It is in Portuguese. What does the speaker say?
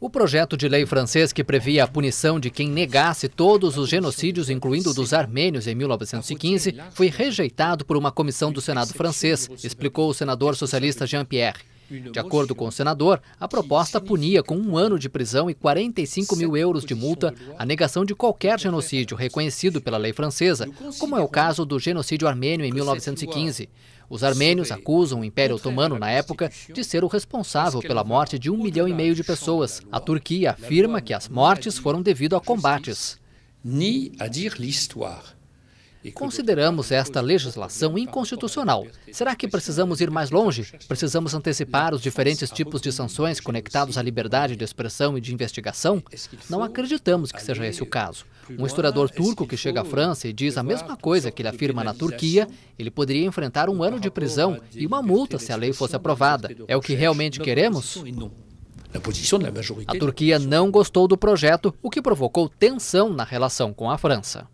O projeto de lei francês que previa a punição de quem negasse todos os genocídios, incluindo dos armênios em 1915, foi rejeitado por uma comissão do Senado francês, explicou o senador socialista Jean-Pierre. De acordo com o senador, a proposta punia com um ano de prisão e 45 mil euros de multa a negação de qualquer genocídio reconhecido pela lei francesa, como é o caso do genocídio armênio em 1915. Os armênios acusam o Império Otomano, na época, de ser o responsável pela morte de um milhão e meio de pessoas. A Turquia afirma que as mortes foram devido a combates. Ni a dire l'histoire. Consideramos esta legislação inconstitucional. Será que precisamos ir mais longe? Precisamos antecipar os diferentes tipos de sanções conectados à liberdade de expressão e de investigação? Não acreditamos que seja esse o caso. Um historiador turco que chega à França e diz a mesma coisa que ele afirma na Turquia, ele poderia enfrentar um ano de prisão e uma multa se a lei fosse aprovada. É o que realmente queremos? A Turquia não gostou do projeto, o que provocou tensão na relação com a França.